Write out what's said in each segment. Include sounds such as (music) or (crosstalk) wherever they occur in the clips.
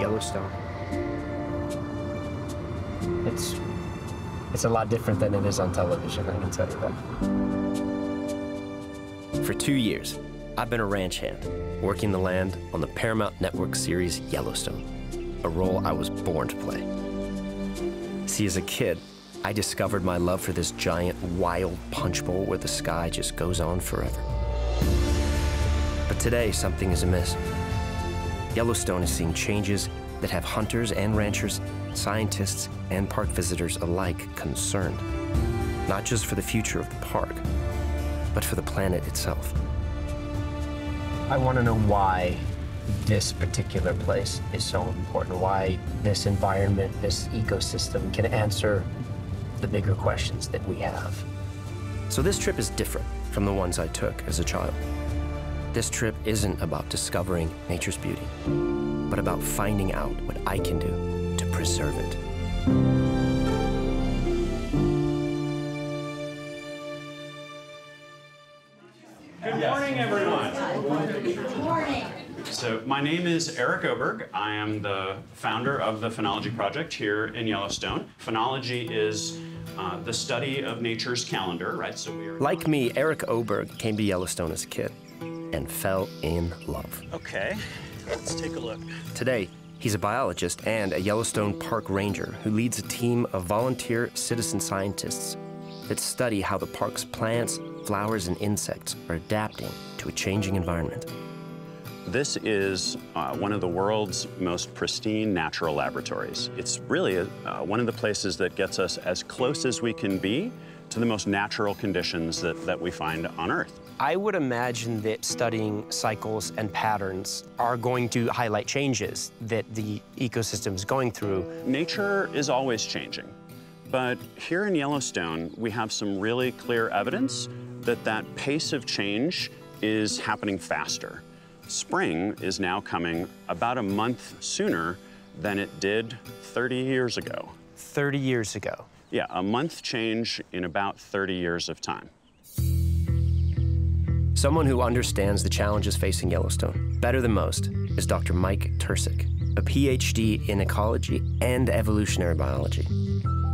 Yellowstone. It's it's a lot different than it is on television, I can tell you that. For two years, I've been a ranch hand, working the land on the Paramount Network series Yellowstone, a role I was born to play. See, as a kid, I discovered my love for this giant, wild punch bowl where the sky just goes on forever. But today, something is amiss. Yellowstone is seeing changes that have hunters and ranchers, scientists and park visitors alike concerned. Not just for the future of the park, but for the planet itself. I want to know why this particular place is so important, why this environment, this ecosystem can answer the bigger questions that we have. So this trip is different from the ones I took as a child. This trip isn't about discovering nature's beauty, but about finding out what I can do to preserve it. Good morning, everyone. Good morning. So my name is Eric Oberg. I am the founder of the Phenology Project here in Yellowstone. Phenology is uh, the study of nature's calendar, right? So we are like me, Eric Oberg came to Yellowstone as a kid and fell in love. Okay, let's take a look. Today, he's a biologist and a Yellowstone Park ranger who leads a team of volunteer citizen scientists that study how the park's plants, flowers, and insects are adapting to a changing environment. This is uh, one of the world's most pristine natural laboratories. It's really a, uh, one of the places that gets us as close as we can be to the most natural conditions that, that we find on Earth. I would imagine that studying cycles and patterns are going to highlight changes that the ecosystem is going through. Nature is always changing. But here in Yellowstone, we have some really clear evidence that that pace of change is happening faster. Spring is now coming about a month sooner than it did 30 years ago. 30 years ago? Yeah, a month change in about 30 years of time. Someone who understands the challenges facing Yellowstone better than most is Dr. Mike Tercek, a PhD in ecology and evolutionary biology.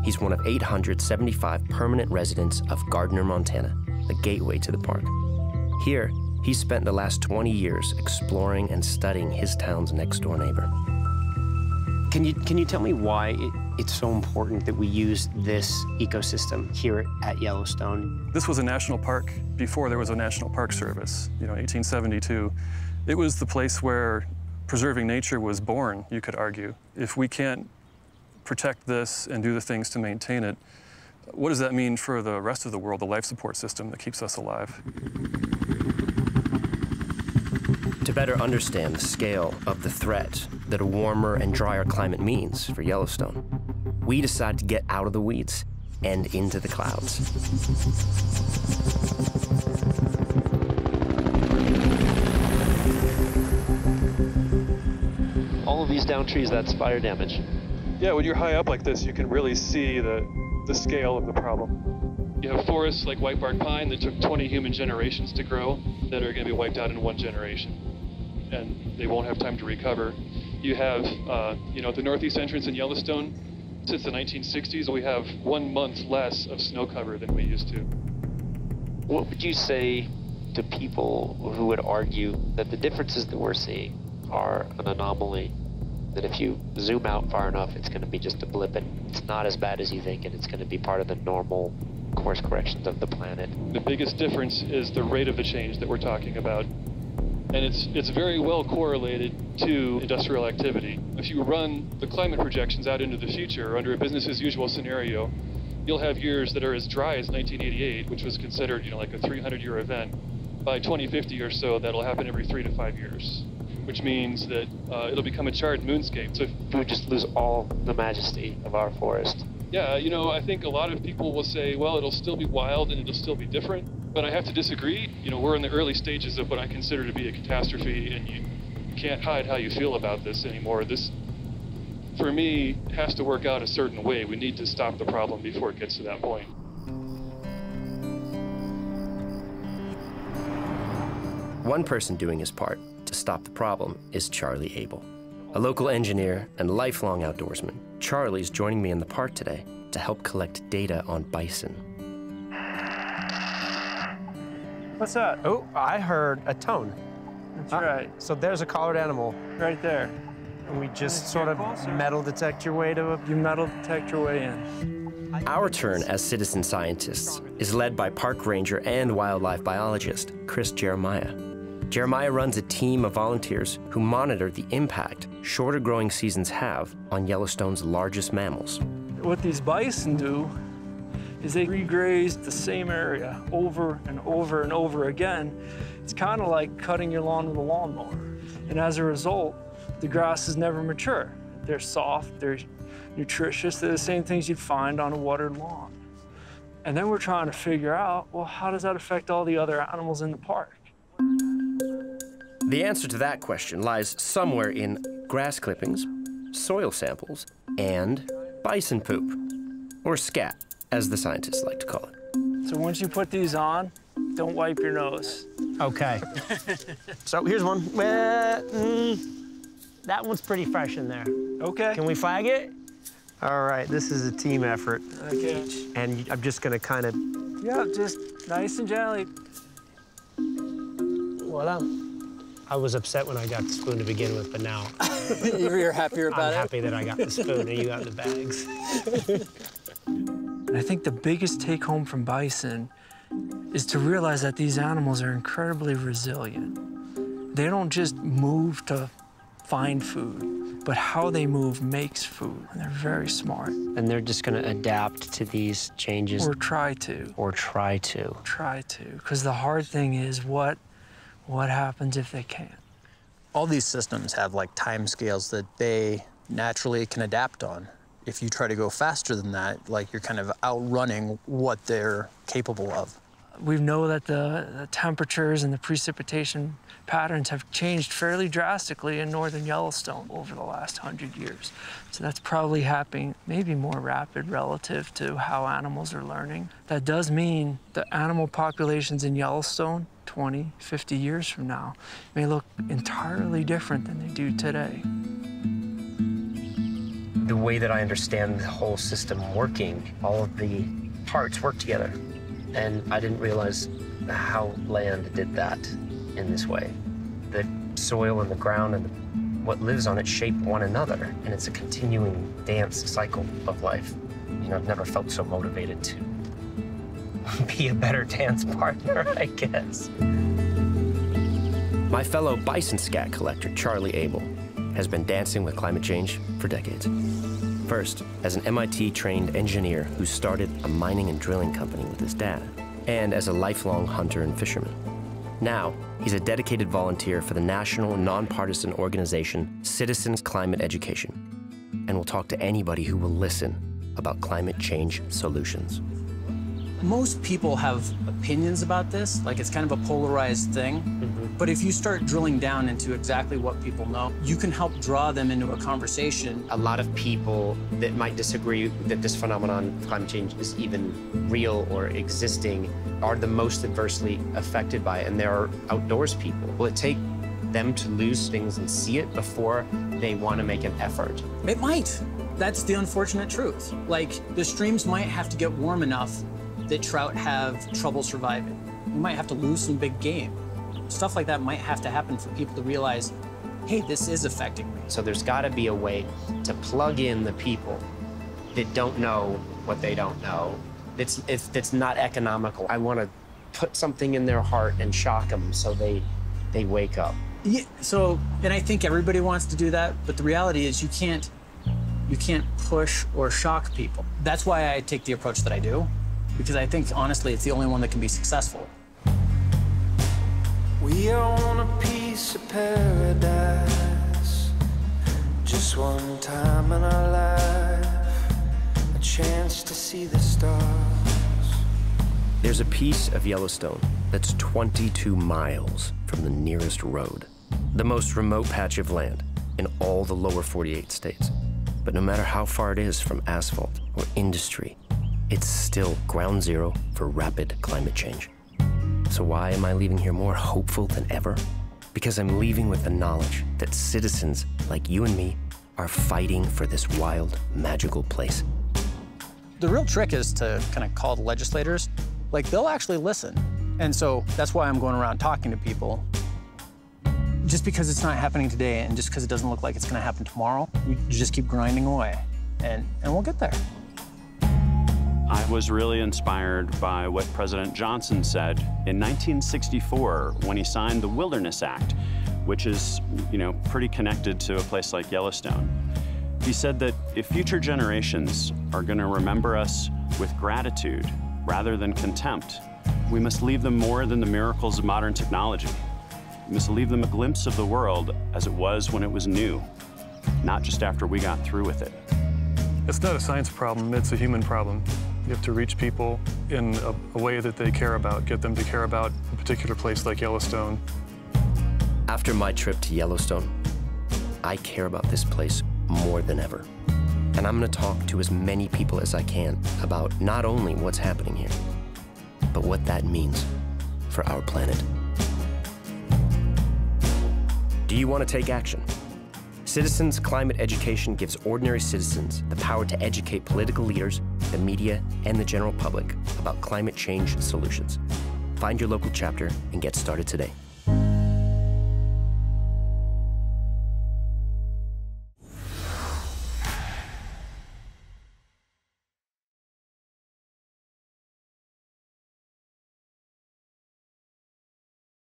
He's one of 875 permanent residents of Gardiner, Montana, the gateway to the park. Here, he's spent the last 20 years exploring and studying his town's next door neighbor. Can you, can you tell me why it, it's so important that we use this ecosystem here at Yellowstone? This was a national park before there was a National Park Service, you know, 1872. It was the place where preserving nature was born, you could argue. If we can't protect this and do the things to maintain it, what does that mean for the rest of the world, the life support system that keeps us alive? To better understand the scale of the threat that a warmer and drier climate means for Yellowstone, we decided to get out of the weeds and into the clouds. All of these down trees, that's fire damage. Yeah, when you're high up like this, you can really see the, the scale of the problem. You have forests like whitebark pine that took 20 human generations to grow that are going to be wiped out in one generation, and they won't have time to recover. You have, uh, you know, the northeast entrance in Yellowstone, since the 1960s, we have one month less of snow cover than we used to. What would you say to people who would argue that the differences that we're seeing are an anomaly that if you zoom out far enough, it's going to be just a blip and it's not as bad as you think and it's going to be part of the normal course corrections of the planet. The biggest difference is the rate of the change that we're talking about. And it's, it's very well correlated to industrial activity. If you run the climate projections out into the future under a business as usual scenario, you'll have years that are as dry as 1988, which was considered, you know, like a 300 year event. By 2050 or so, that'll happen every three to five years which means that uh, it'll become a charred moonscape. So if we would just lose all the majesty of our forest. Yeah, you know, I think a lot of people will say, well, it'll still be wild and it'll still be different. But I have to disagree. You know, we're in the early stages of what I consider to be a catastrophe, and you can't hide how you feel about this anymore. This, for me, has to work out a certain way. We need to stop the problem before it gets to that point. One person doing his part to stop the problem is Charlie Abel, A local engineer and lifelong outdoorsman, Charlie's joining me in the park today to help collect data on bison. What's that? Oh, I heard a tone. That's Ah, right. So there's a collared animal, Right there. and we just sort of closer. metal detect your way to a. You metal detect your way in. Our turn as citizen scientists is led by park ranger and wildlife biologist Chris Geremia. Geremia runs a team of volunteers who monitor the impact shorter growing seasons have on Yellowstone's largest mammals. What these bison do is they regraze the same area over and over and over again. It's kind of like cutting your lawn with a lawnmower. And as a result, the grasses never mature. They're soft, they're nutritious, they're the same things you'd find on a watered lawn. And then we're trying to figure out, well, how does that affect all the other animals in the park? The answer to that question lies somewhere in grass clippings, soil samples, and bison poop, or scat, as the scientists like to call it. So once you put these on, don't wipe your nose. Okay. (laughs) so here's one. Well, mm, that one's pretty fresh in there. Okay. Can we flag it? All right, this is a team effort, Okay. and I'm just gonna kind of. Yeah, just nice and gently. Voila. I was upset when I got the spoon to begin with, but now (laughs) You're happier about it. I'm happy that I got the spoon and you got the bags. (laughs) And I think the biggest take home from bison is to realize that these animals are incredibly resilient. They don't just move to find food, but how they move makes food. And they're very smart, And they're just gonna adapt to these changes or try to, or try to. try to. Because the hard thing is what, what happens if they can't? All these systems have like time scales that they naturally can adapt on. If you try to go faster than that, like you're kind of outrunning what they're capable of. We know that the, the temperatures and the precipitation patterns have changed fairly drastically in northern Yellowstone over the last hundred years. So that's probably happening maybe more rapid relative to how animals are learning. That does mean the animal populations in Yellowstone 20, 50 years from now may look entirely different than they do today. The way that I understand the whole system working, all of the parts work together. And I didn't realize how land did that in this way. The soil and the ground and the, what lives on it shape one another, and it's a continuing dance cycle of life. You know, I've never felt so motivated to (laughs) be a better dance partner, (laughs) I guess. My fellow bison scat collector, Charlie Abel, has been dancing with climate change for decades. First, as an MIT trained engineer who started a mining and drilling company with his dad, and as a lifelong hunter and fisherman. Now, he's a dedicated volunteer for the national nonpartisan organization Citizens Climate Education, and will talk to anybody who will listen about climate change solutions. Most people have opinions about this, like it's kind of a polarized thing. Mm-hmm. But if you start drilling down into exactly what people know, you can help draw them into a conversation. a lot of people that might disagree that this phenomenon of climate change is even real or existing are the most adversely affected by it, and they are outdoors people. Will it take them to lose things and see it before they want to make an effort? It might. That's the unfortunate truth. Like, the streams might have to get warm enough that trout have trouble surviving. We might have to lose some big game. Stuff like that might have to happen for people to realize, hey, this is affecting me. So there's got to be a way to plug in the people that don't know what they don't know. That's it's, that's not economical. I want to put something in their heart and shock them so they they wake up. Yeah, so, and I think everybody wants to do that, but the reality is you can't, you can't push or shock people. That's why I take the approach that I do, because I think honestly it's the only one that can be successful. We own a piece of paradise. Just one time in our life, a chance to see the stars. There's a piece of Yellowstone that's 22 miles from the nearest road, the most remote patch of land in all the lower 48 states. But no matter how far it is from asphalt or industry, it's still ground zero for rapid climate change. So why am I leaving here more hopeful than ever? Because I'm leaving with the knowledge that citizens like you and me are fighting for this wild, magical place. The real trick is to kind of call the legislators. Like, they'll actually listen. And so that's why I'm going around talking to people. Just because it's not happening today and just because it doesn't look like it's going to happen tomorrow, we just keep grinding away and, and we'll get there. I was really inspired by what President Johnson said in 1964 when he signed the Wilderness Act, which is, you know, pretty connected to a place like Yellowstone. He said that if future generations are going to remember us with gratitude rather than contempt, we must leave them more than the miracles of modern technology. We must leave them a glimpse of the world as it was when it was new, not just after we got through with it. It's not a science problem, it's a human problem. You have to reach people in a, a, way that they care about, get them to care about a particular place like Yellowstone. After my trip to Yellowstone, I care about this place more than ever. And I'm gonna talk to as many people as I can about not only what's happening here, but what that means for our planet. Do you want to take action? Citizens Climate Education gives ordinary citizens the power to educate political leaders, the media, and the general public about climate change solutions. Find your local chapter and get started today.